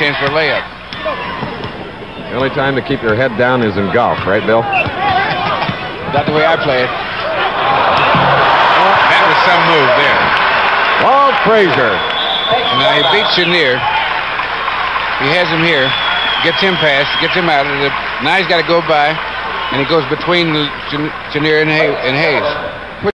chance for a layup. The only time to keep your head down is in golf, right, Bill? Not the way I play it. That was some move there. Walt Frazier. Now he beats Chenier. He has him here. Gets him past. Gets him out of the. Now he's got to go by, and he goes between Chenier and Hayes.